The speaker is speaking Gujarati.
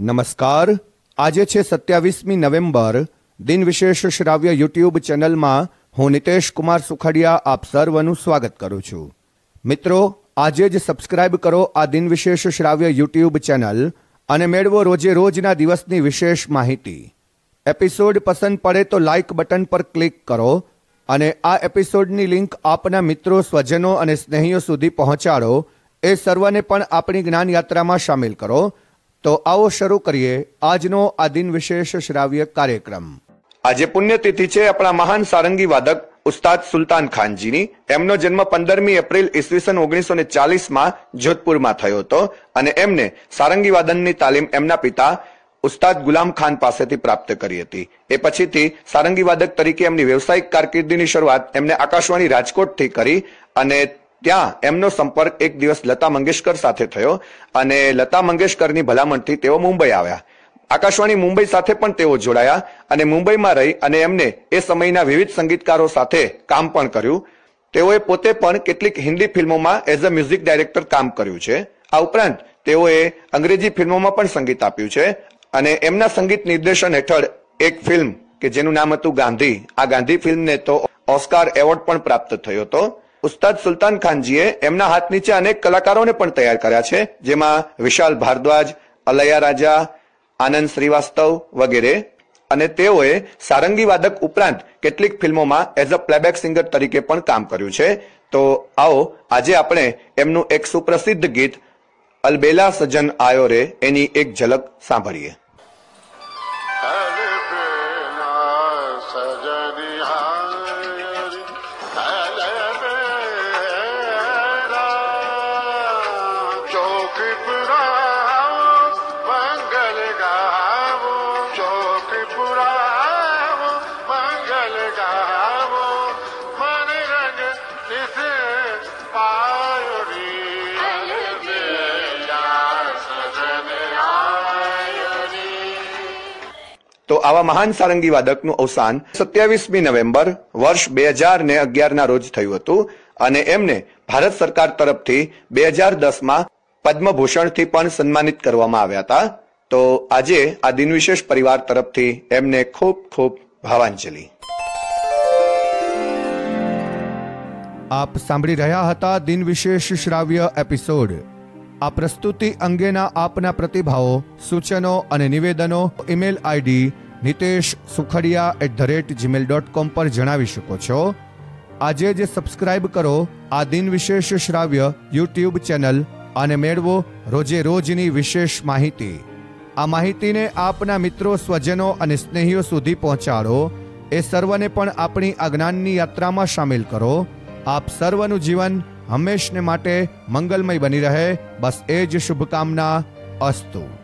નમસ્કાર. આજે છે સત્યાવીસમી નવેમ્બર. દિન વિશેષ શ્રાવ્ય યુટ્યુબ ચેનલમાં હું નિતેશ કુમાર સુખડિયા આપ સર્વનું સ્વાગત કરું છું. મિત્રો, આજે જ સબસ્ક્રાઇબ કરો આ દિન વિશેષ શ્રાવ્ય યુટ્યુબ ચેનલ અને મેળવો રોજે રોજના દિવસની વિશેષ માહિતી. એપિસોડ પસંદ પડે તો લાઇક બટન પર ક્લિક કરો અને આ એપિસોડની લિંક આપના મિત્રો, સ્વજનો અને સ્નેહીઓ સુધી પહોંચાડો. એ સર્વને પણ આપણી જ્ઞાન યાત્રામાં સામેલ કરો તો આવો શરૂ કરીએ આજનો આ દિન વિશેષ શ્રાવ્ય કાર્યક્રમ. આજે પુણ્યતિથિ છે આપણા મહાન સારંગી વાદક ઉસ્તાદ સુલતાન ખાનજીની. એમનો જન્મ પંદરમી એપ્રિલ ઈસવીસન ઓગણીસો ને ચાલીસમાં જોધપુરમાં થયો હતો અને એમને સારંગી વાદનની તાલીમ એમના પિતા ઉસ્તાદ ગુલામ ખાન પાસેથી પ્રાપ્ત કરી હતી. એ પછીથી સારંગી વાદક તરીકે એમની વ્યવસાયિક કારકિર્દીની શરૂઆત એમને આકાશવાણી રાજકોટથી કરી અને ત્યાં એમનો સંપર્ક એક દિવસ લતા મંગેશકર સાથે થયો અને લતા મંગેશકરની ભલામણથી તેઓ મુંબઈ આવ્યા. આકાશવાણી મુંબઈ સાથે પણ તેઓ જોડાયા અને મુંબઈમાં રહી અને એમને એ સમયના વિવિધ સંગીતકારો સાથે કામ પણ કર્યું. તેઓએ પોતે પણ કેટલીક હિન્દી ફિલ્મોમાં એઝ અ મ્યુઝિક ડાયરેક્ટર કામ કર્યું છે. આ ઉપરાંત તેઓએ અંગ્રેજી ફિલ્મોમાં પણ સંગીત આપ્યું છે અને એમના સંગીત નિર્દેશન હેઠળ એક ફિલ્મ કે જેનું નામ હતું ગાંધી. આ ગાંધી ફિલ્મને તો ઓસ્કાર એવોર્ડ પણ પ્રાપ્ત થયો હતો. ઉસ્તાદ સુલતાન ખાનજીએ એમના હાથ નીચે અનેક કલાકારોને પણ તૈયાર કર્યા છે, જેમાં વિશાલ ભારદ્વાજ, અલૈયા રાજા, આનંદ શ્રીવાસ્તવ વગેરે. અને તેઓએ સારંગી વાદક ઉપરાંત કેટલીક ફિલ્મોમાં એઝ અ પ્લેબેક સિંગર તરીકે પણ કામ કર્યું છે. તો આવો, આજે આપણે એમનું એક સુપ્રસિદ્ધ ગીત અલબેલા સજન આયો રે એની એક ઝલક સાંભળીએ. તો આવા મહાન સારંગી વાદકનું અવસાન સત્યાવીસમી નવેમ્બર વર્ષ બે હજાર ને અગિયારના રોજ થયું હતું અને એમને ભારત સરકાર તરફથી બે હજાર દસમાં પદ્મભૂષણથી પણ સન્માનિત કરવામાં આવ્યા હતા. તો આજે આ દિનવિશેષ પરિવાર તરફથી એમને ખૂબ ખૂબ ભાવાંજલિ. આપ સાંભળી રહ્યા હતા દિન વિશેષ શ્રાવ્ય એપિસોડ. આ પ્રસ્તુતિ અંગેના આપના પ્રતિભાવો, સૂચનો અને નિવેદનો email ID Nitesh Sukhadia at the rate Gmail dot com પર જણાવી શકો છો. આજે જે સબસ્ક્રાઇબ કરો આ દિન વિશેષ શ્રાવ્ય યુટ્યુબ ચેનલ અને મેળવો રોજે રોજની વિશેષ માહિતી. આ માહિતીને આપના મિત્રો, સ્વજનો અને સ્નેહીઓ સુધી પહોંચાડો. એ સર્વને પણ આપણી આ જ્ઞાનની યાત્રામાં સામેલ કરો. આપ સર્વનું જીવન હંમેશને માટે મંગલમય બની રહે. બસ એ જ શુભકામના, અસ્તુ.